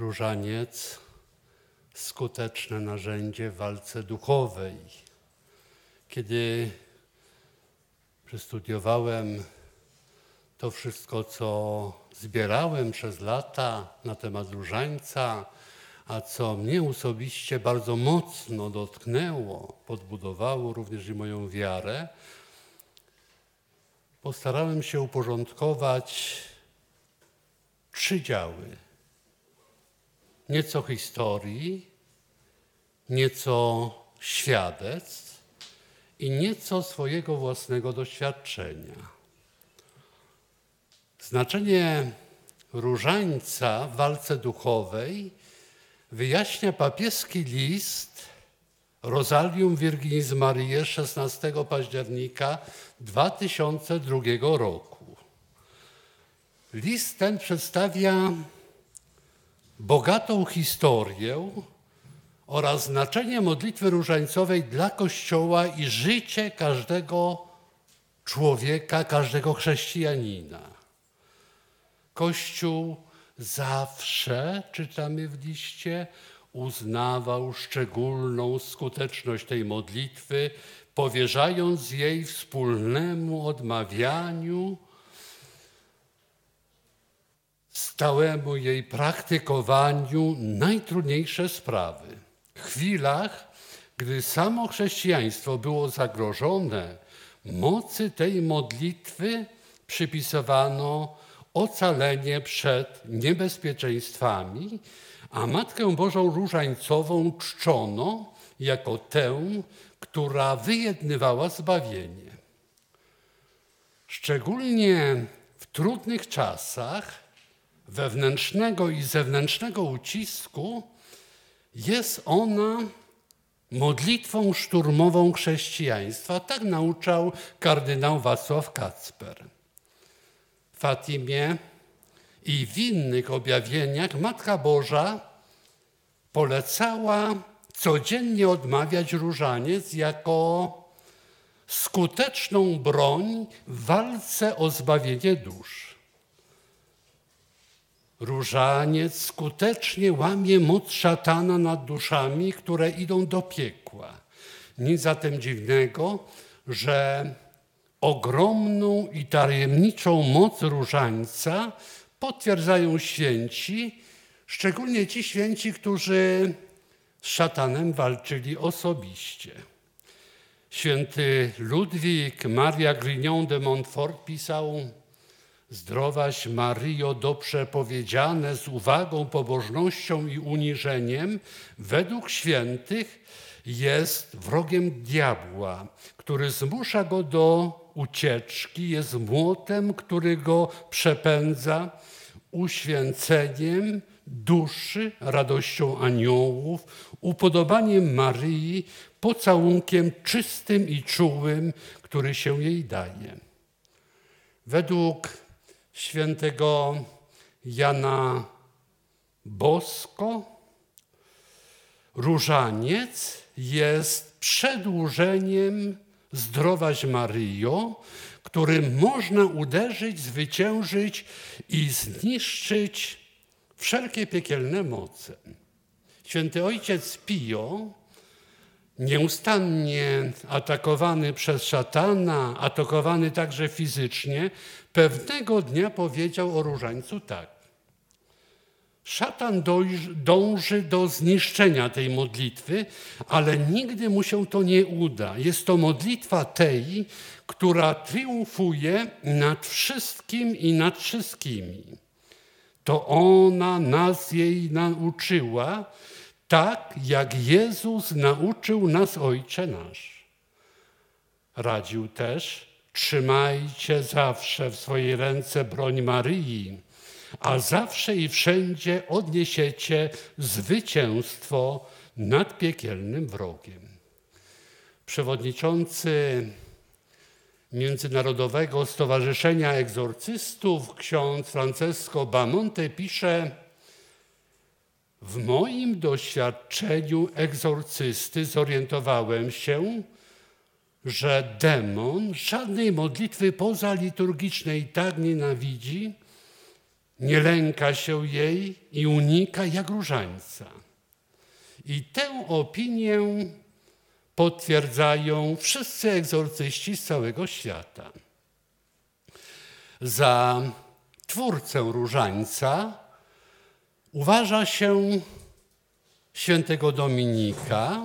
różaniec skuteczne narzędzie w walce duchowej. Kiedy przestudiowałem to wszystko, co zbierałem przez lata na temat różańca, a co mnie osobiście bardzo mocno dotknęło, podbudowało również i moją wiarę, postarałem się uporządkować trzy działy. Nieco historii, nieco świadectw i nieco swojego własnego doświadczenia. Znaczenie różańca w walce duchowej wyjaśnia papieski list Rosalium Virginis Mariae 16 października 2002 roku. List ten przedstawia bogatą historię oraz znaczenie modlitwy różańcowej dla Kościoła i życie każdego człowieka, każdego chrześcijanina. Kościół zawsze, czytamy w liście, uznawał szczególną skuteczność tej modlitwy, powierzając jej wspólnemu odmawianiu, stałemu jej praktykowaniu najtrudniejsze sprawy. W chwilach, gdy samo chrześcijaństwo było zagrożone, mocy tej modlitwy przypisywano ocalenie przed niebezpieczeństwami, a Matkę Bożą Różańcową czczono jako tę, która wyjednywała zbawienie. Szczególnie w trudnych czasach wewnętrznego i zewnętrznego ucisku jest ona modlitwą szturmową chrześcijaństwa. Tak nauczał kardynał Wacław Kacper. Fatimie i w innych objawieniach Matka Boża polecała codziennie odmawiać różaniec jako skuteczną broń w walce o zbawienie dusz. Różaniec skutecznie łamie moc szatana nad duszami, które idą do piekła. Nic zatem dziwnego, że ogromną i tajemniczą moc różańca potwierdzają święci, szczególnie ci święci, którzy z szatanem walczyli osobiście. Święty Ludwik Maria Grignon de Montfort pisał Zdrowaś Maryjo dobrze powiedziane z uwagą, pobożnością i uniżeniem według świętych jest wrogiem diabła, który zmusza go do ucieczki, jest młotem, który go przepędza, uświęceniem duszy, radością aniołów, upodobaniem Maryi, pocałunkiem czystym i czułym, który się jej daje. Według świętego Jana Bosko, różaniec jest przedłużeniem Zdrowaś Maryjo, którym można uderzyć, zwyciężyć i zniszczyć wszelkie piekielne moce. Święty Ojciec Pio, nieustannie atakowany przez szatana, atakowany także fizycznie, pewnego dnia powiedział o różańcu tak. Szatan dąży do zniszczenia tej modlitwy, ale nigdy mu się to nie uda. Jest to modlitwa tej, która triumfuje nad wszystkim i nad wszystkimi. To ona nas jej nauczyła, tak jak Jezus nauczył nas Ojcze nasz. Radził też, trzymajcie zawsze w swojej ręce broń Maryi a zawsze i wszędzie odniesiecie zwycięstwo nad piekielnym wrogiem. Przewodniczący Międzynarodowego Stowarzyszenia Egzorcystów, ksiądz Francesco Bamonte pisze, w moim doświadczeniu egzorcysty zorientowałem się, że demon żadnej modlitwy pozaliturgicznej tak nienawidzi, nie lęka się jej i unika jak różańca. I tę opinię potwierdzają wszyscy egzorcyści z całego świata. Za twórcę różańca uważa się świętego Dominika.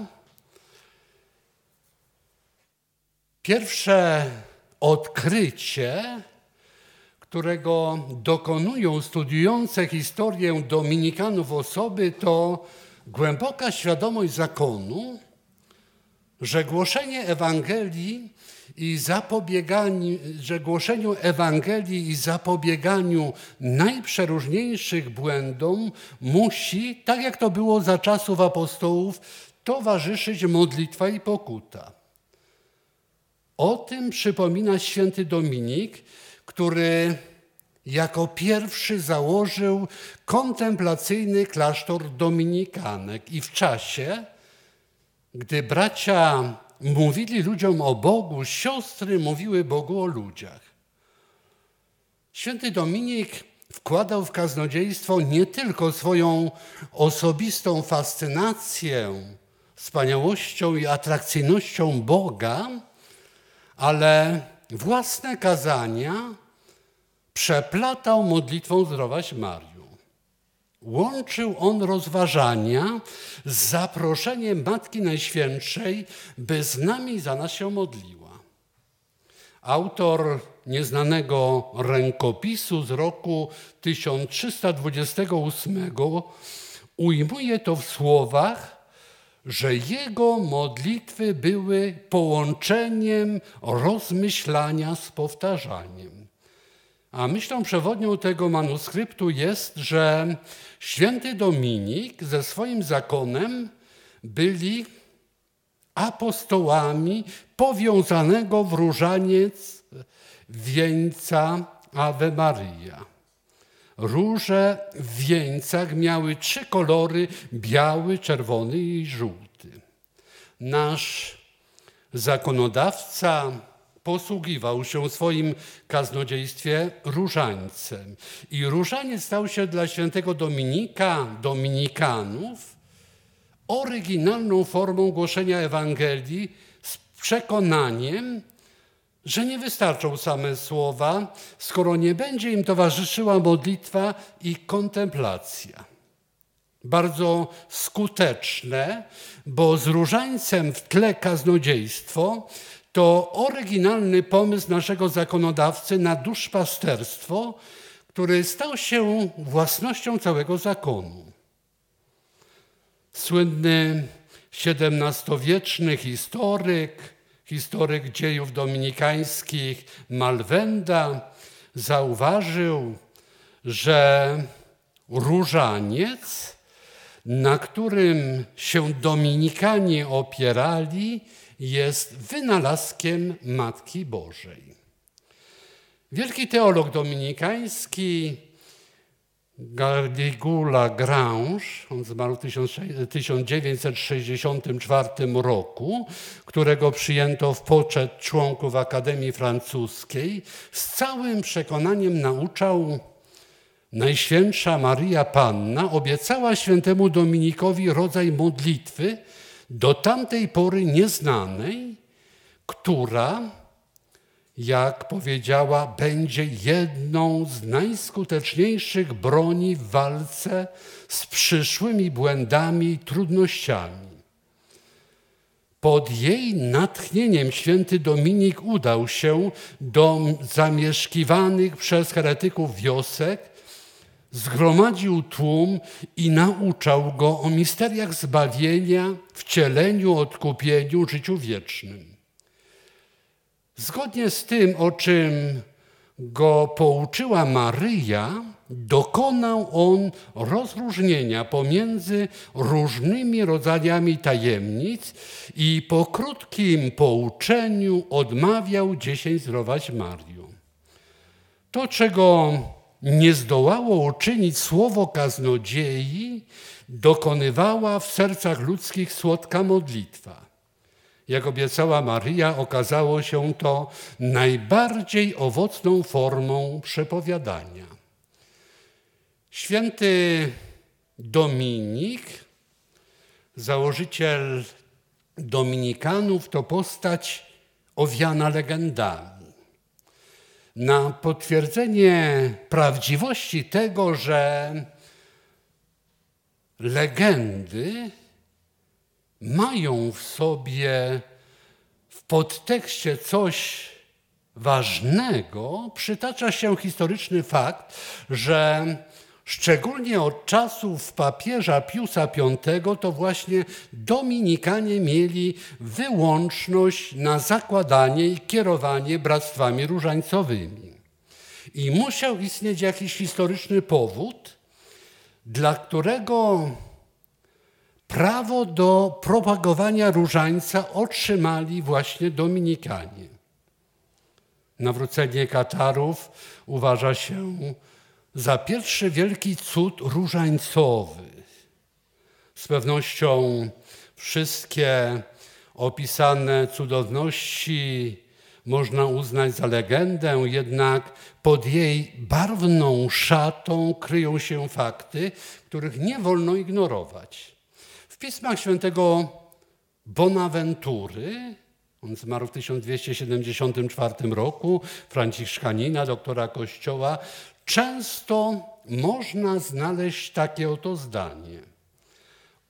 Pierwsze odkrycie, którego dokonują studiujące historię Dominikanów osoby, to głęboka świadomość zakonu, że głoszenie Ewangelii i zapobieganiu, że głoszeniu Ewangelii i zapobieganiu najprzeróżniejszych błędom musi, tak jak to było za czasów apostołów, towarzyszyć modlitwa i pokuta. O tym przypomina święty Dominik, który jako pierwszy założył kontemplacyjny klasztor dominikanek i w czasie, gdy bracia mówili ludziom o Bogu, siostry mówiły Bogu o ludziach. Święty Dominik wkładał w kaznodziejstwo nie tylko swoją osobistą fascynację wspaniałością i atrakcyjnością Boga, ale własne kazania przeplatał modlitwą Zdrowaś Marii. Łączył on rozważania z zaproszeniem Matki Najświętszej, by z nami za nas się modliła. Autor nieznanego rękopisu z roku 1328 ujmuje to w słowach, że jego modlitwy były połączeniem rozmyślania z powtarzaniem. A myślą przewodnią tego manuskryptu jest, że święty Dominik ze swoim zakonem byli apostołami powiązanego w różaniec wieńca Ave Maria. Róże w wieńcach miały trzy kolory: biały, czerwony i żółty. Nasz zakonodawca posługiwał się w swoim kaznodziejstwie różańcem. I różaniec stał się dla świętego Dominika, dominikanów, oryginalną formą głoszenia Ewangelii z przekonaniem, że nie wystarczą same słowa, skoro nie będzie im towarzyszyła modlitwa i kontemplacja. Bardzo skuteczne, bo z różańcem w tle kaznodziejstwo to oryginalny pomysł naszego zakonodawcy na duszpasterstwo, który stał się własnością całego zakonu. Słynny XVII-wieczny historyk, historyk dziejów dominikańskich Malwenda zauważył, że różaniec, na którym się dominikanie opierali, jest wynalazkiem Matki Bożej. Wielki teolog dominikański Gardigula Grange, on zmarł w 1964 roku, którego przyjęto w poczet członków Akademii Francuskiej, z całym przekonaniem nauczał Najświętsza Maria Panna obiecała świętemu Dominikowi rodzaj modlitwy, do tamtej pory nieznanej, która, jak powiedziała, będzie jedną z najskuteczniejszych broni w walce z przyszłymi błędami i trudnościami. Pod jej natchnieniem święty Dominik udał się do zamieszkiwanych przez heretyków wiosek zgromadził tłum i nauczał go o misteriach zbawienia, wcieleniu, odkupieniu, życiu wiecznym. Zgodnie z tym, o czym go pouczyła Maryja, dokonał on rozróżnienia pomiędzy różnymi rodzajami tajemnic i po krótkim pouczeniu odmawiał dziesięć zdrować Mariu. To, czego nie zdołało uczynić słowo kaznodziei, dokonywała w sercach ludzkich słodka modlitwa. Jak obiecała Maryja, okazało się to najbardziej owocną formą przepowiadania. Święty Dominik, założyciel Dominikanów, to postać owiana legendami. Na potwierdzenie prawdziwości tego, że legendy mają w sobie w podtekście coś ważnego, przytacza się historyczny fakt, że szczególnie od czasów papieża Piusa V, to właśnie Dominikanie mieli wyłączność na zakładanie i kierowanie bractwami różańcowymi. I musiał istnieć jakiś historyczny powód, dla którego prawo do propagowania różańca otrzymali właśnie Dominikanie. Nawrócenie Katarów uważa się za pierwszy wielki cud różańcowy. Z pewnością wszystkie opisane cudowności można uznać za legendę, jednak pod jej barwną szatą kryją się fakty, których nie wolno ignorować. W pismach świętego Bonaventury, on zmarł w 1274 roku, franciszkanina, doktora kościoła, często można znaleźć takie oto zdanie.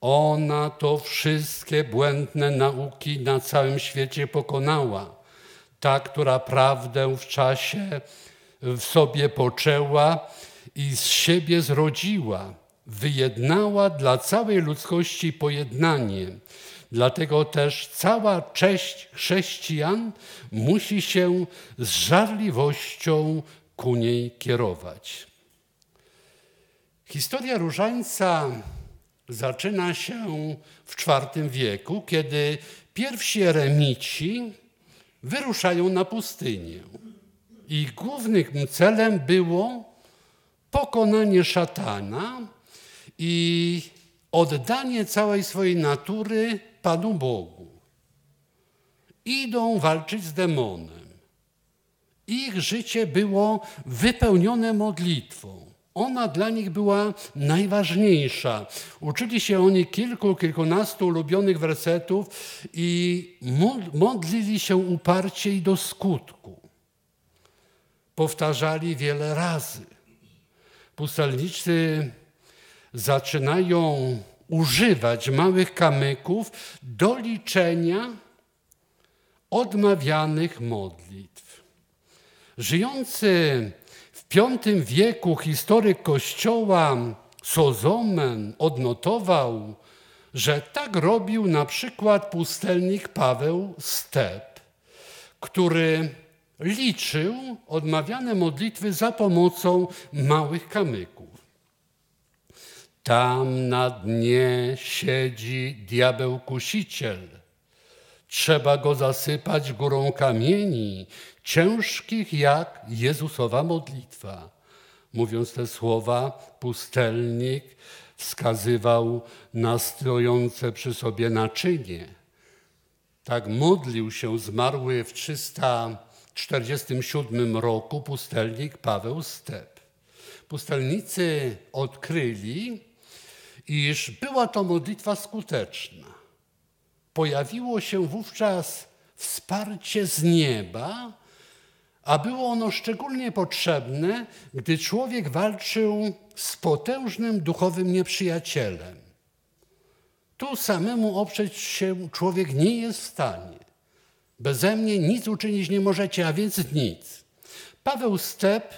Ona to wszystkie błędne nauki na całym świecie pokonała. Ta, która prawdę w czasie w sobie poczęła i z siebie zrodziła, wyjednała dla całej ludzkości pojednanie. Dlatego też cała cześć chrześcijan musi się z żarliwością ku niej kierować. Historia różańca zaczyna się w IV wieku, kiedy pierwsi eremici wyruszają na pustynię. Ich głównym celem było pokonanie szatana i oddanie całej swojej natury Panu Bogu. Idą walczyć z demonem. Ich życie było wypełnione modlitwą. Ona dla nich była najważniejsza. Uczyli się oni kilku, kilkunastu ulubionych wersetów i modlili się uparcie i do skutku. Powtarzali wiele razy. Pustelnicy zaczynają używać małych kamyków do liczenia odmawianych modlitw. Żyjący w V wieku historyk Kościoła Sozomen odnotował, że tak robił na przykład pustelnik Paweł Step, który liczył odmawiane modlitwy za pomocą małych kamyków. Tam na dnie siedzi diabeł kusiciel. Trzeba go zasypać górą kamieni, ciężkich jak Jezusowa modlitwa. Mówiąc te słowa, pustelnik wskazywał na stojące przy sobie naczynie. Tak modlił się zmarły w 347 roku pustelnik Paweł Step. Pustelnicy odkryli, iż była to modlitwa skuteczna. Pojawiło się wówczas wsparcie z nieba, a było ono szczególnie potrzebne, gdy człowiek walczył z potężnym duchowym nieprzyjacielem. Tu samemu oprzeć się człowiek nie jest w stanie. Beze mnie nic uczynić nie możecie, a więc nic. Paweł Step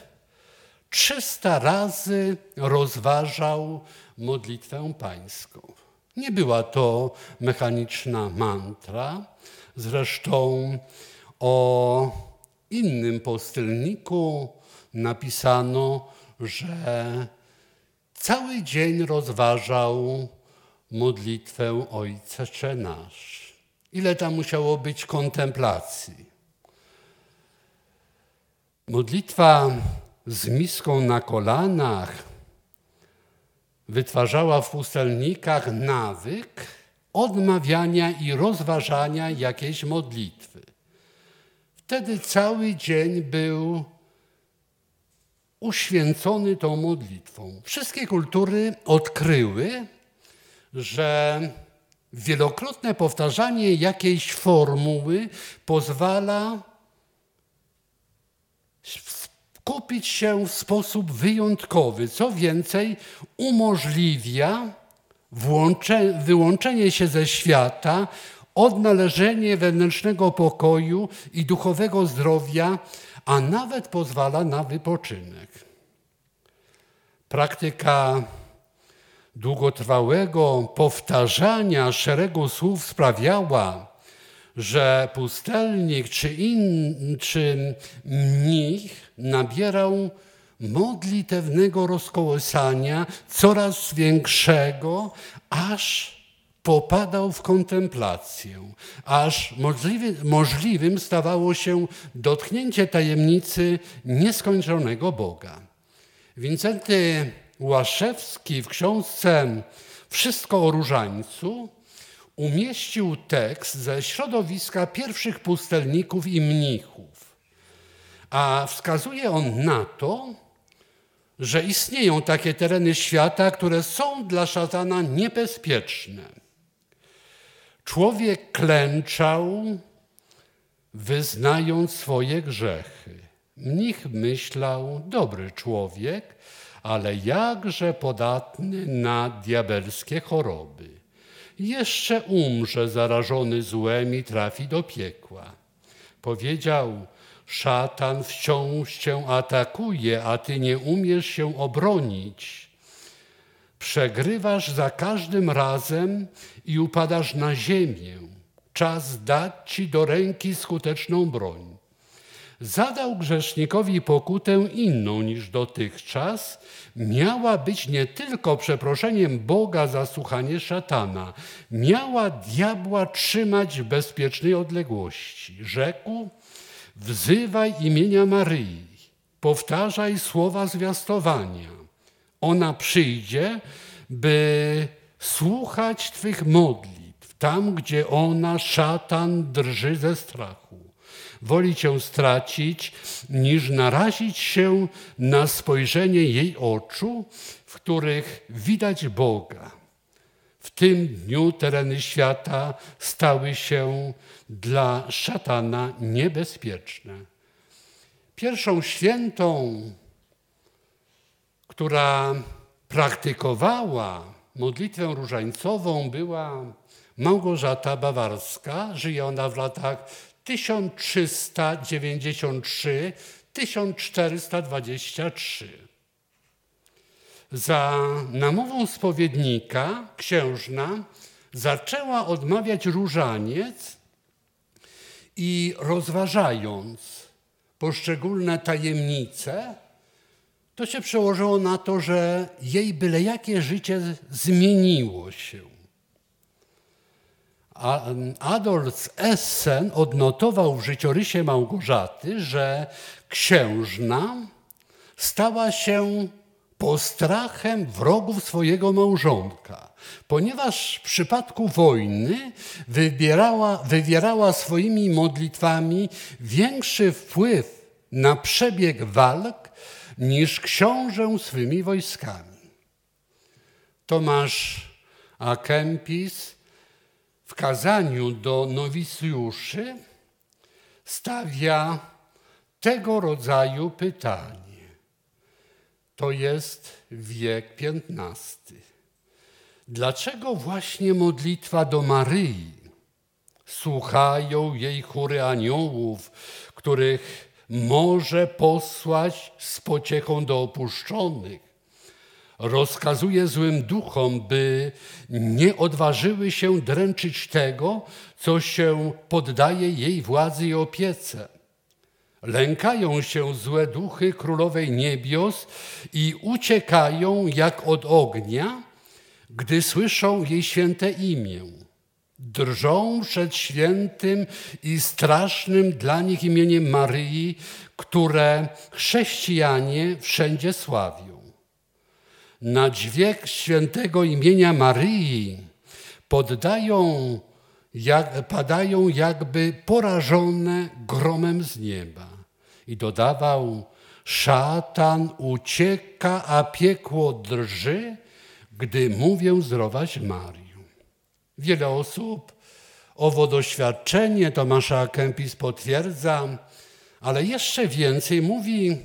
300 razy rozważał modlitwę pańską. Nie była to mechaniczna mantra, zresztą o innym postylniku napisano, że cały dzień rozważał modlitwę Ojcze Nasz. Ile tam musiało być kontemplacji? Modlitwa z miską na kolanach wytwarzała w pustelnikach nawyk odmawiania i rozważania jakiejś modlitwy. Wtedy cały dzień był uświęcony tą modlitwą. Wszystkie kultury odkryły, że wielokrotne powtarzanie jakiejś formuły pozwala skupić się w sposób wyjątkowy. Co więcej, umożliwia włącze, wyłączenie się ze świata, odnalezienie wewnętrznego pokoju i duchowego zdrowia, a nawet pozwala na wypoczynek. Praktyka długotrwałego powtarzania szeregu słów sprawiała, że pustelnik czy, in, czy mnich nabierał modlitewnego rozkołysania coraz większego, aż popadał w kontemplację, aż możliwy, możliwym stawało się dotknięcie tajemnicy nieskończonego Boga. Wincenty Łaszewski w książce Wszystko o różańcu umieścił tekst ze środowiska pierwszych pustelników i mnichów. A wskazuje on na to, że istnieją takie tereny świata, które są dla szatana niebezpieczne. Człowiek klęczał, wyznając swoje grzechy. Mnich myślał, dobry człowiek, ale jakże podatny na diabelskie choroby. Jeszcze umrze zarażony złem i trafi do piekła. Powiedział, szatan wciąż cię atakuje, a ty nie umiesz się obronić. Przegrywasz za każdym razem i upadasz na ziemię. Czas dać ci do ręki skuteczną broń zadał grzesznikowi pokutę inną niż dotychczas, miała być nie tylko przeproszeniem Boga za słuchanie szatana, miała diabła trzymać w bezpiecznej odległości. Rzekł, wzywaj imienia Maryi, powtarzaj słowa zwiastowania. Ona przyjdzie, by słuchać Twych modlitw, tam gdzie ona, szatan, drży ze strachu. Woli cię stracić, niż narazić się na spojrzenie jej oczu, w których widać Boga. W tym dniu tereny świata stały się dla szatana niebezpieczne. Pierwszą świętą, która praktykowała modlitwę różańcową, była Małgorzata Bawarska. Żyje ona w latach 1393 1423. Za namową spowiednika księżna zaczęła odmawiać różaniec i rozważając poszczególne tajemnice, to się przełożyło na to, że jej byle jakie życie zmieniło się. Adolf Essen odnotował w życiorysie Małgorzaty, że księżna stała się postrachem wrogów swojego małżonka, ponieważ w przypadku wojny wybierała, wywierała swoimi modlitwami większy wpływ na przebieg walk niż książę swymi wojskami. Tomasz A. W kazaniu do nowicjuszy stawia tego rodzaju pytanie. To jest wiek XV. Dlaczego właśnie modlitwa do Maryi słuchają jej chóry aniołów, których może posłać z pociechą do opuszczonych? Rozkazuje złym duchom, by nie odważyły się dręczyć tego, co się poddaje jej władzy i opiece. Lękają się złe duchy królowej niebios i uciekają jak od ognia, gdy słyszą jej święte imię. Drżą przed świętym i strasznym dla nich imieniem Maryi, które chrześcijanie wszędzie sławią na dźwięk świętego imienia Maryi poddają, jak, padają jakby porażone gromem z nieba. I dodawał, Szatan ucieka, a piekło drży, gdy mówię zdrowaś Mariu. Wiele osób owo doświadczenie Tomasza Kempis potwierdza, ale jeszcze więcej mówi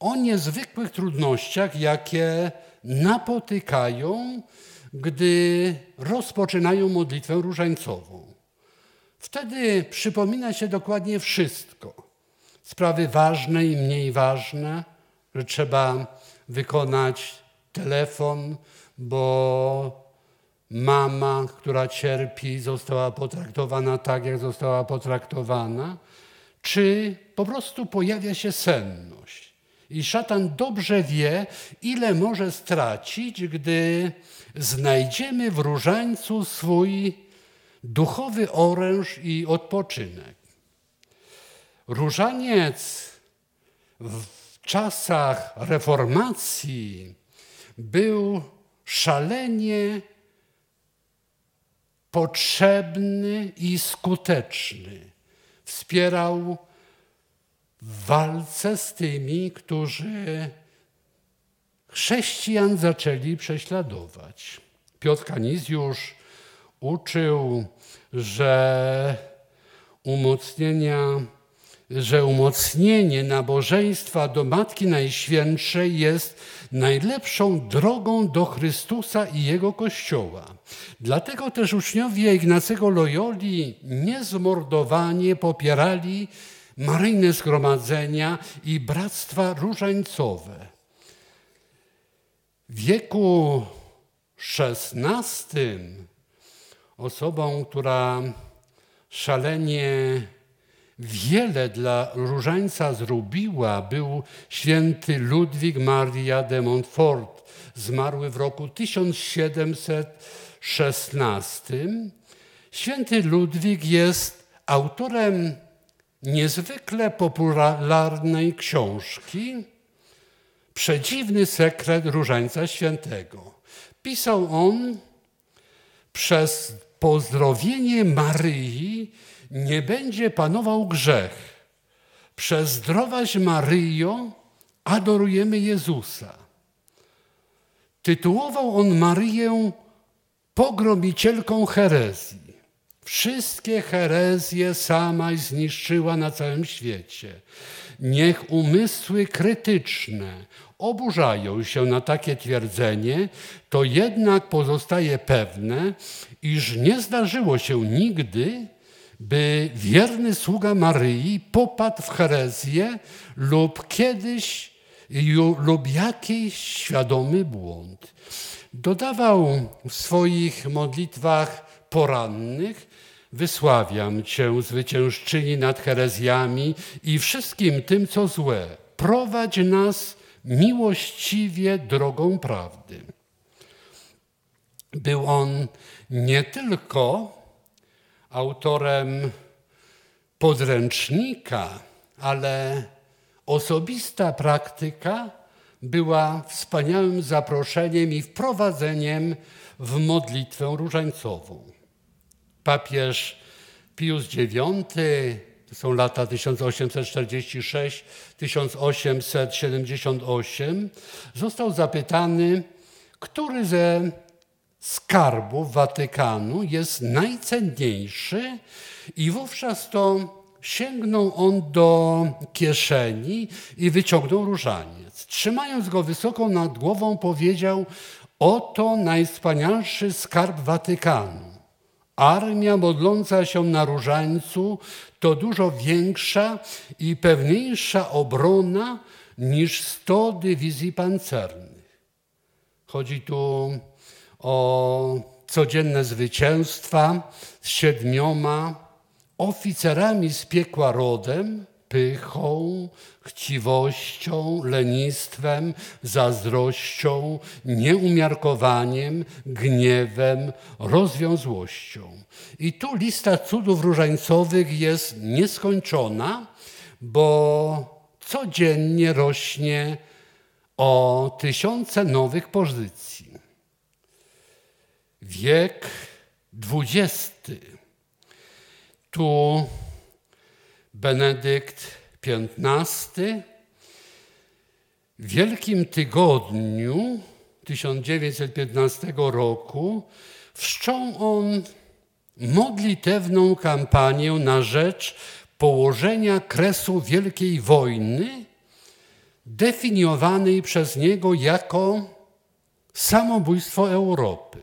o niezwykłych trudnościach, jakie napotykają, gdy rozpoczynają modlitwę różańcową. Wtedy przypomina się dokładnie wszystko. Sprawy ważne i mniej ważne, że trzeba wykonać telefon, bo mama, która cierpi, została potraktowana tak, jak została potraktowana, czy po prostu pojawia się senność. I szatan dobrze wie, ile może stracić, gdy znajdziemy w różańcu swój duchowy oręż i odpoczynek. Różaniec w czasach reformacji był szalenie potrzebny i skuteczny. Wspierał w walce z tymi, którzy chrześcijan zaczęli prześladować. Piotr Kanizjusz uczył, że umocnienia że umocnienie nabożeństwa do Matki Najświętszej jest najlepszą drogą do Chrystusa i Jego Kościoła. Dlatego też uczniowie Ignacego Loyoli niezmordowanie popierali maryjne zgromadzenia i bractwa różańcowe. W wieku XVI osobą, która szalenie wiele dla różańca zrobiła, był święty Ludwik Maria de Montfort, zmarły w roku 1716. Święty Ludwik jest autorem niezwykle popularnej książki Przedziwny sekret Różańca Świętego. Pisał on przez pozdrowienie Maryi nie będzie panował grzech. Przez zdrowaś Maryjo adorujemy Jezusa. Tytułował on Maryję pogromicielką herezji. Wszystkie herezje sama zniszczyła na całym świecie. Niech umysły krytyczne oburzają się na takie twierdzenie, to jednak pozostaje pewne, iż nie zdarzyło się nigdy, by wierny sługa Maryi popadł w herezję lub kiedyś lub jakiś świadomy błąd. Dodawał w swoich modlitwach porannych Wysławiam Cię, zwyciężczyni nad herezjami i wszystkim tym, co złe. Prowadź nas miłościwie drogą prawdy. Był on nie tylko autorem podręcznika, ale osobista praktyka była wspaniałym zaproszeniem i wprowadzeniem w modlitwę różańcową. Papież Pius IX, to są lata 1846-1878, został zapytany, który ze skarbów Watykanu jest najcenniejszy i wówczas to sięgnął on do kieszeni i wyciągnął różaniec. Trzymając go wysoko nad głową powiedział, oto najwspanialszy skarb Watykanu. Armia modląca się na różańcu to dużo większa i pewniejsza obrona niż sto dywizji pancernych. Chodzi tu o codzienne zwycięstwa z siedmioma oficerami z piekła rodem, pychą, chciwością, lenistwem, zazdrością, nieumiarkowaniem, gniewem, rozwiązłością. I tu lista cudów różańcowych jest nieskończona, bo codziennie rośnie o tysiące nowych pozycji wiek XX. Tu Benedykt XV Wielkim Tygodniu 1915 roku wszczął on modlitewną kampanię na rzecz położenia kresu Wielkiej Wojny, definiowanej przez niego jako samobójstwo Europy.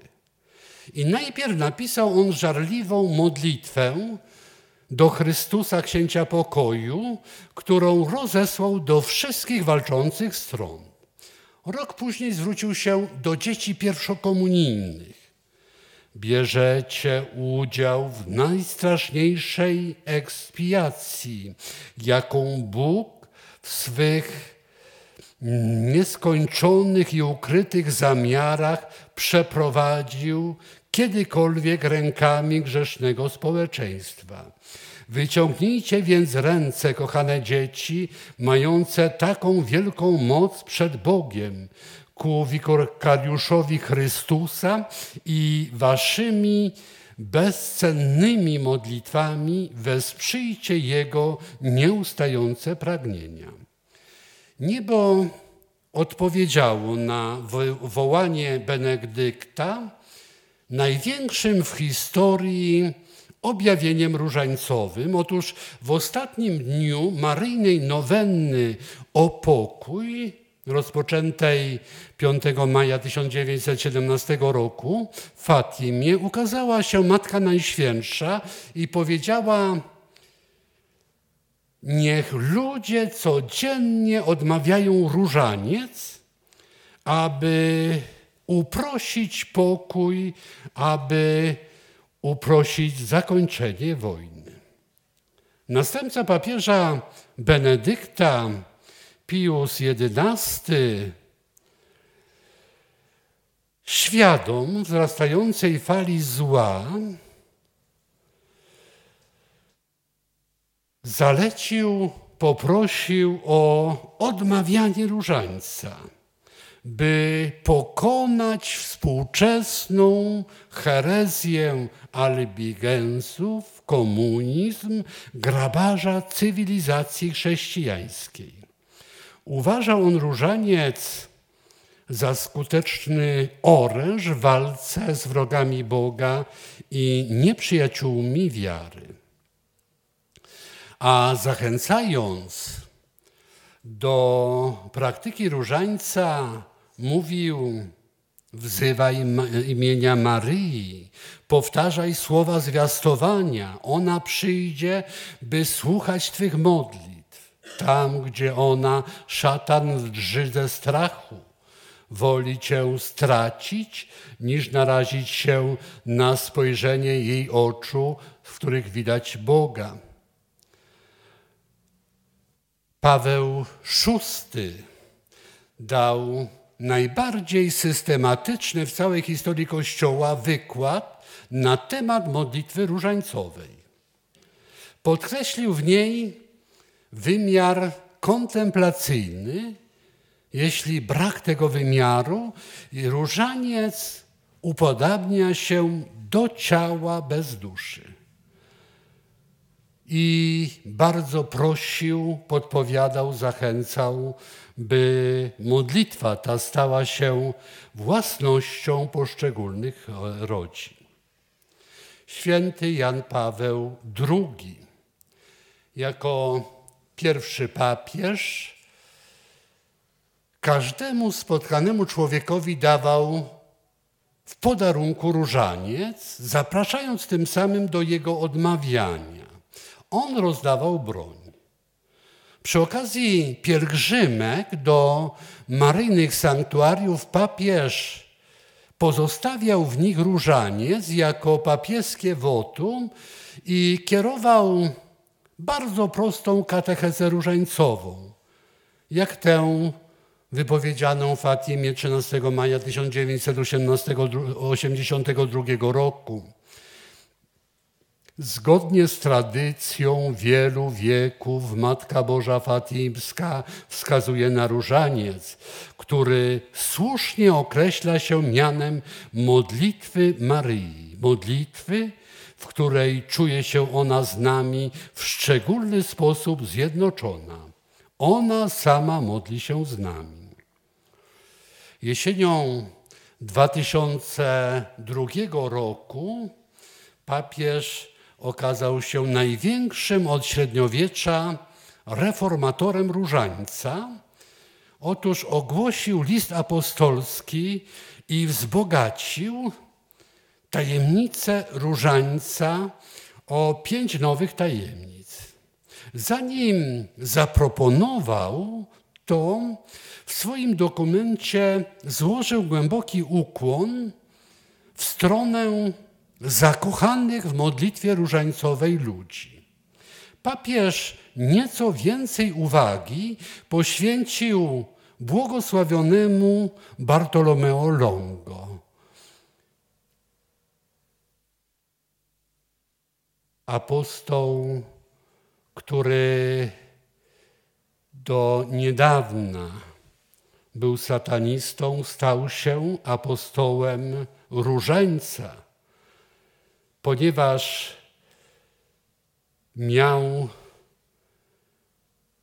I najpierw napisał on żarliwą modlitwę do Chrystusa Księcia Pokoju, którą rozesłał do wszystkich walczących stron. Rok później zwrócił się do dzieci pierwszokomunijnych. Bierzecie udział w najstraszniejszej ekspiacji, jaką Bóg w swych nieskończonych i ukrytych zamiarach przeprowadził kiedykolwiek rękami grzesznego społeczeństwa. Wyciągnijcie więc ręce, kochane dzieci, mające taką wielką moc przed Bogiem, ku wikariuszowi Chrystusa i waszymi bezcennymi modlitwami wesprzyjcie Jego nieustające pragnienia. Niebo odpowiedziało na wołanie Benedykta największym w historii objawieniem różańcowym. Otóż w ostatnim dniu maryjnej nowenny o pokój, rozpoczętej 5 maja 1917 roku w Fatimie, ukazała się Matka Najświętsza i powiedziała Niech ludzie codziennie odmawiają różaniec, aby uprosić pokój, aby uprosić zakończenie wojny. Następca papieża Benedykta Pius XI, świadom wzrastającej fali zła, zalecił, poprosił o odmawianie różańca, by pokonać współczesną herezję albigensów, komunizm, grabarza cywilizacji chrześcijańskiej. Uważał on różaniec za skuteczny oręż w walce z wrogami Boga i nieprzyjaciółmi wiary. A zachęcając do praktyki różańca, mówił: Wzywaj imienia Maryi, powtarzaj słowa zwiastowania. Ona przyjdzie, by słuchać Twych modlitw. Tam, gdzie ona, szatan drży ze strachu. Woli Cię stracić, niż narazić się na spojrzenie jej oczu, w których widać Boga. Paweł VI dał najbardziej systematyczny w całej historii Kościoła wykład na temat modlitwy różańcowej. Podkreślił w niej wymiar kontemplacyjny. Jeśli brak tego wymiaru, różaniec upodabnia się do ciała bez duszy i bardzo prosił, podpowiadał, zachęcał, by modlitwa ta stała się własnością poszczególnych rodzin. Święty Jan Paweł II, jako pierwszy papież, każdemu spotkanemu człowiekowi dawał w podarunku różaniec, zapraszając tym samym do jego odmawiania. On rozdawał broń. Przy okazji pielgrzymek do maryjnych sanktuariów papież pozostawiał w nich różaniec jako papieskie wotum i kierował bardzo prostą katechezę różańcową, jak tę wypowiedzianą w Fatimie 13 maja 1982 roku. Zgodnie z tradycją wielu wieków Matka Boża Fatimska wskazuje na różaniec, który słusznie określa się mianem modlitwy Maryi. Modlitwy, w której czuje się ona z nami w szczególny sposób zjednoczona. Ona sama modli się z nami. Jesienią 2002 roku papież okazał się największym od średniowiecza reformatorem różańca. Otóż ogłosił list apostolski i wzbogacił tajemnicę różańca o pięć nowych tajemnic. Zanim zaproponował to, w swoim dokumencie złożył głęboki ukłon w stronę zakochanych w modlitwie różańcowej ludzi. Papież nieco więcej uwagi poświęcił błogosławionemu Bartolomeo Longo. Apostoł, który do niedawna był satanistą, stał się apostołem różańca, ponieważ miał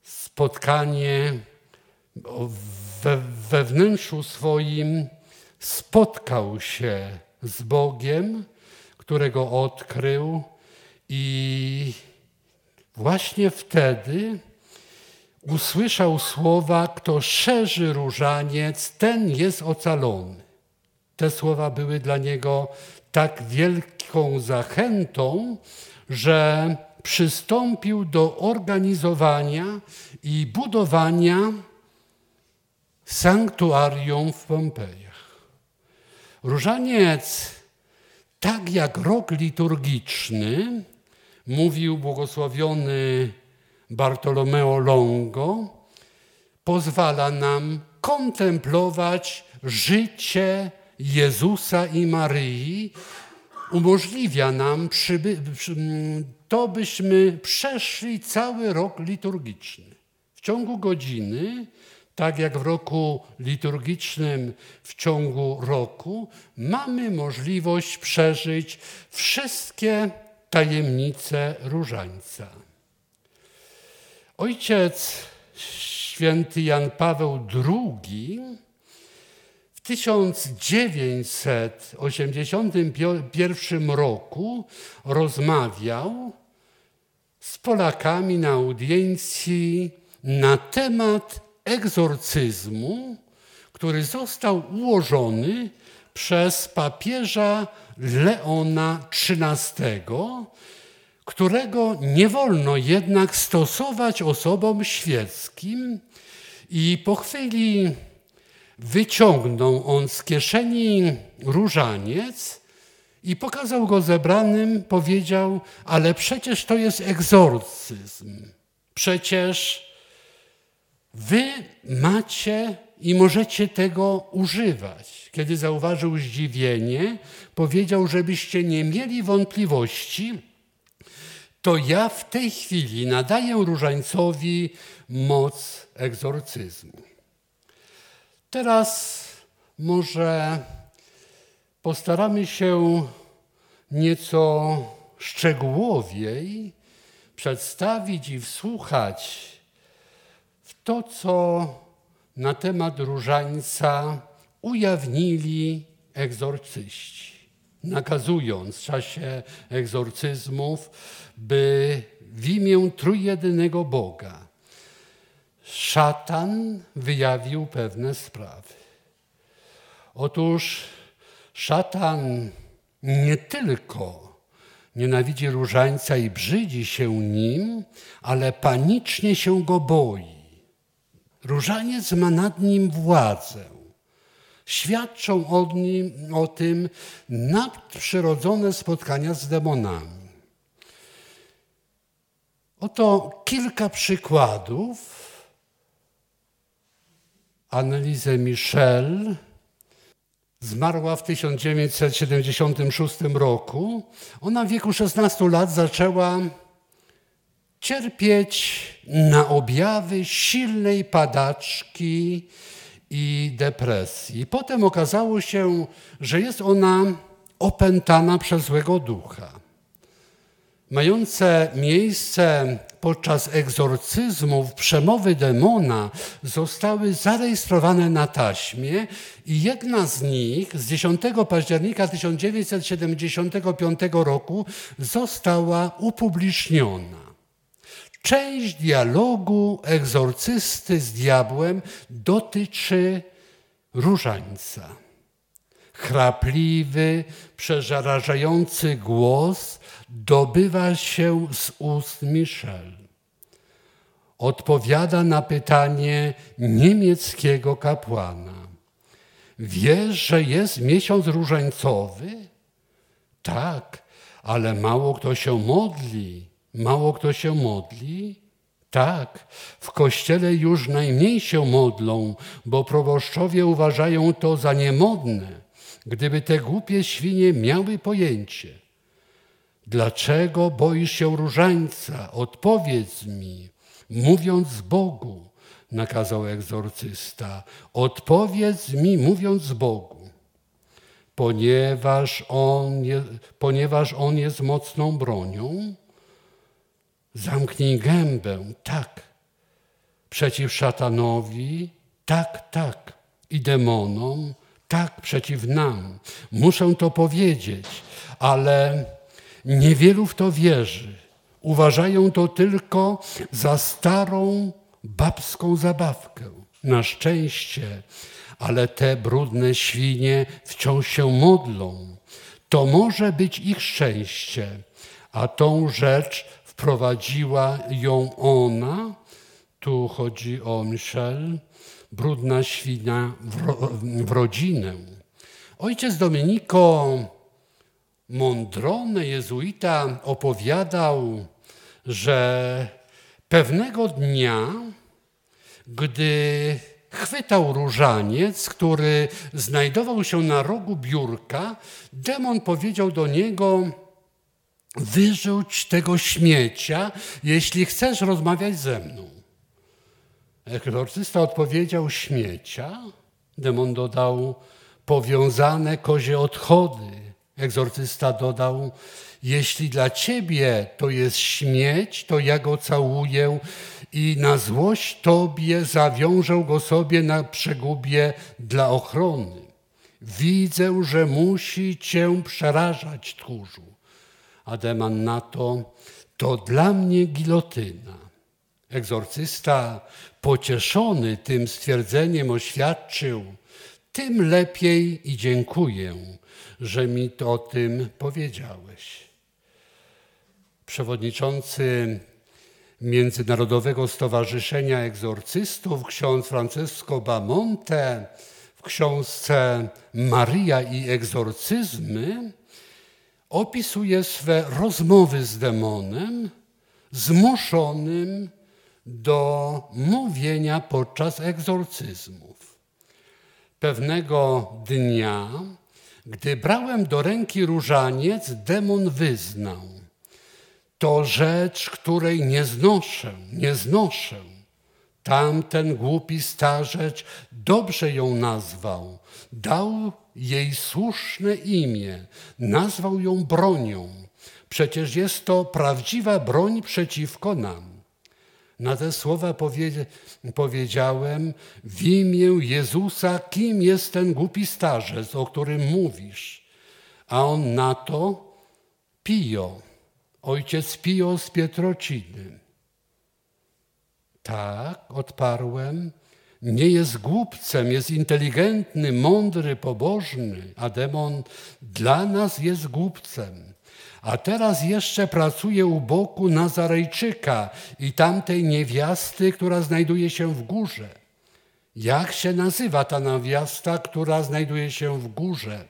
spotkanie we, we wnętrzu swoim, spotkał się z Bogiem, którego odkrył i właśnie wtedy usłyszał słowa, kto szerzy różaniec, ten jest ocalony. Te słowa były dla niego tak wielką zachętą, że przystąpił do organizowania i budowania sanktuarium w Pompejach. Różaniec, tak jak rok liturgiczny, mówił błogosławiony Bartolomeo Longo, pozwala nam kontemplować życie Jezusa i Maryi, umożliwia nam to, byśmy przeszli cały rok liturgiczny. W ciągu godziny, tak jak w roku liturgicznym w ciągu roku, mamy możliwość przeżyć wszystkie tajemnice różańca. Ojciec święty Jan Paweł II 1981 roku rozmawiał z Polakami na audiencji na temat egzorcyzmu, który został ułożony przez papieża Leona XIII którego nie wolno jednak stosować osobom świeckim. I po chwili wyciągnął on z kieszeni różaniec i pokazał go zebranym, powiedział, ale przecież to jest egzorcyzm. Przecież wy macie i możecie tego używać. Kiedy zauważył zdziwienie, powiedział, żebyście nie mieli wątpliwości, to ja w tej chwili nadaję różańcowi moc egzorcyzmu. Teraz może postaramy się nieco szczegółowiej przedstawić i wsłuchać w to, co na temat różańca ujawnili egzorcyści nakazując w czasie egzorcyzmów, by w imię trójjedynego Boga szatan wyjawił pewne sprawy. Otóż szatan nie tylko nienawidzi różańca i brzydzi się nim, ale panicznie się go boi. Różaniec ma nad nim władzę świadczą o, nim, o tym nadprzyrodzone spotkania z demonami. Oto kilka przykładów. Annelise Michel zmarła w 1976 roku. Ona w wieku 16 lat zaczęła cierpieć na objawy silnej padaczki i depresji. Potem okazało się, że jest ona opętana przez złego ducha. Mające miejsce podczas egzorcyzmów przemowy demona zostały zarejestrowane na taśmie i jedna z nich z 10 października 1975 roku została upubliczniona. Część dialogu egzorcysty z diabłem dotyczy różańca. Chrapliwy, przerażający głos dobywa się z ust Michel. Odpowiada na pytanie niemieckiego kapłana. Wiesz, że jest miesiąc różańcowy? Tak, ale mało kto się modli. Mało kto się modli? Tak, w kościele już najmniej się modlą, bo proboszczowie uważają to za niemodne. Gdyby te głupie świnie miały pojęcie. Dlaczego boisz się różańca? Odpowiedz mi, mówiąc Bogu, nakazał egzorcysta. Odpowiedz mi, mówiąc Bogu. Ponieważ on, je, ponieważ on jest mocną bronią, Zamknij gębę, tak. Przeciw szatanowi, tak, tak. I demonom, tak, przeciw nam. Muszę to powiedzieć, ale niewielu w to wierzy. Uważają to tylko za starą babską zabawkę. Na szczęście, ale te brudne świnie wciąż się modlą. To może być ich szczęście, a tą rzecz wprowadziła ją ona, tu chodzi o Michel, brudna świnia w, w rodzinę. Ojciec Dominiko Mondrone, jezuita, opowiadał, że pewnego dnia, gdy chwytał różaniec, który znajdował się na rogu biurka, demon powiedział do niego, wyrzuć tego śmiecia, jeśli chcesz rozmawiać ze mną. Egzorcysta odpowiedział śmiecia. Demon dodał powiązane kozie odchody. Egzorcysta dodał, jeśli dla ciebie to jest śmieć, to ja go całuję i na złość tobie zawiążę go sobie na przegubie dla ochrony. Widzę, że musi cię przerażać tchórzu. Ademan na to, to dla mnie gilotyna. Egzorcysta, pocieszony tym stwierdzeniem, oświadczył, tym lepiej i dziękuję, że mi to o tym powiedziałeś. Przewodniczący Międzynarodowego Stowarzyszenia Egzorcystów, ksiądz Francesco Bamonte, w książce Maria i egzorcyzmy opisuje swe rozmowy z demonem, zmuszonym do mówienia podczas egzorcyzmów. Pewnego dnia, gdy brałem do ręki różaniec, demon wyznał: To rzecz, której nie znoszę, nie znoszę. Tamten głupi starzec dobrze ją nazwał. Dał jej słuszne imię, nazwał ją bronią. Przecież jest to prawdziwa broń przeciwko nam. Na te słowa powiedziałem w imię Jezusa, kim jest ten głupi starzec, o którym mówisz? A on na to Pio, ojciec Pio z Pietrociny. Tak, odparłem, nie jest głupcem, jest inteligentny, mądry, pobożny, a demon dla nas jest głupcem. A teraz jeszcze pracuje u boku Nazarejczyka i tamtej niewiasty, która znajduje się w górze. Jak się nazywa ta niewiasta, która znajduje się w górze?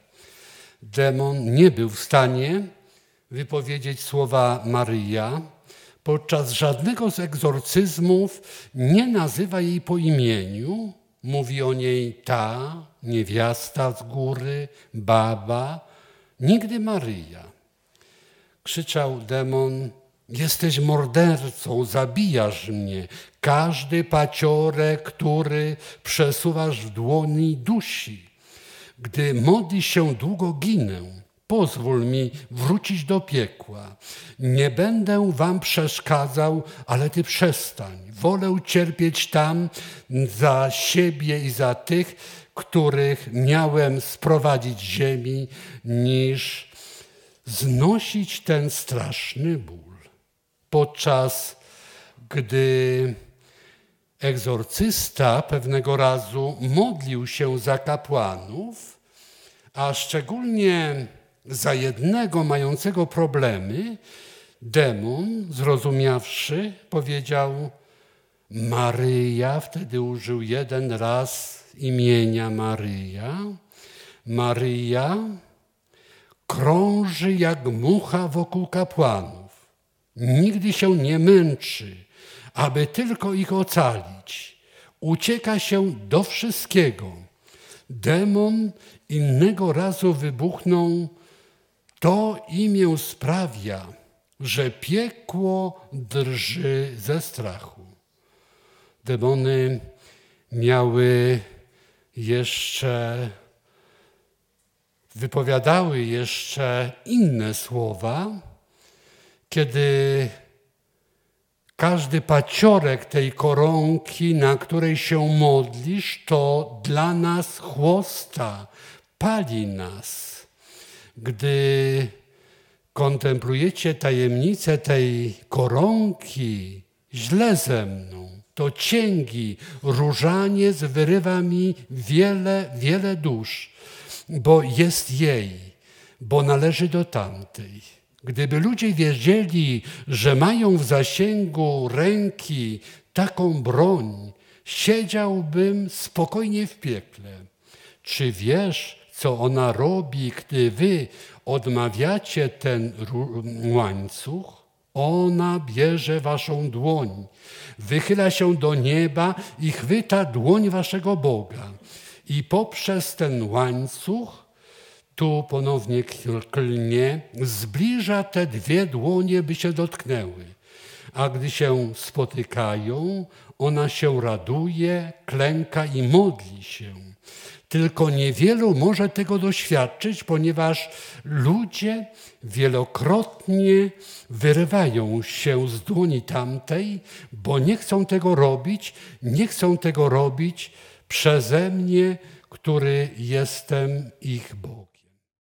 Demon nie był w stanie wypowiedzieć słowa Maryja, podczas żadnego z egzorcyzmów nie nazywa jej po imieniu. Mówi o niej ta, niewiasta z góry, baba, nigdy Maryja. Krzyczał demon, jesteś mordercą, zabijasz mnie. Każdy paciorek, który przesuwasz w dłoni, dusi. Gdy modli się długo, ginę. Pozwól mi wrócić do piekła. Nie będę wam przeszkadzał, ale ty przestań. Wolę cierpieć tam za siebie i za tych, których miałem sprowadzić ziemi, niż znosić ten straszny ból. Podczas gdy egzorcysta pewnego razu modlił się za kapłanów, a szczególnie za jednego mającego problemy, demon, zrozumiawszy, powiedział: Maryja, wtedy użył jeden raz imienia Maryja. Maryja krąży jak mucha wokół kapłanów. Nigdy się nie męczy, aby tylko ich ocalić. Ucieka się do wszystkiego. Demon innego razu wybuchnął. To imię sprawia, że piekło drży ze strachu. Demony miały jeszcze, wypowiadały jeszcze inne słowa, kiedy każdy paciorek tej koronki, na której się modlisz, to dla nas chłosta, pali nas. Gdy kontemplujecie tajemnicę tej koronki, źle ze mną, to cięgi, różaniec wyrywa mi wiele, wiele dusz, bo jest jej, bo należy do tamtej. Gdyby ludzie wiedzieli, że mają w zasięgu ręki taką broń, siedziałbym spokojnie w piekle. Czy wiesz, co ona robi, gdy wy odmawiacie ten łańcuch? Ona bierze waszą dłoń, wychyla się do nieba i chwyta dłoń waszego Boga. I poprzez ten łańcuch, tu ponownie klnie, zbliża te dwie dłonie, by się dotknęły. A gdy się spotykają, ona się raduje, klęka i modli się. Tylko niewielu może tego doświadczyć, ponieważ ludzie wielokrotnie wyrywają się z dłoni tamtej, bo nie chcą tego robić, nie chcą tego robić przeze mnie, który jestem ich Bogiem.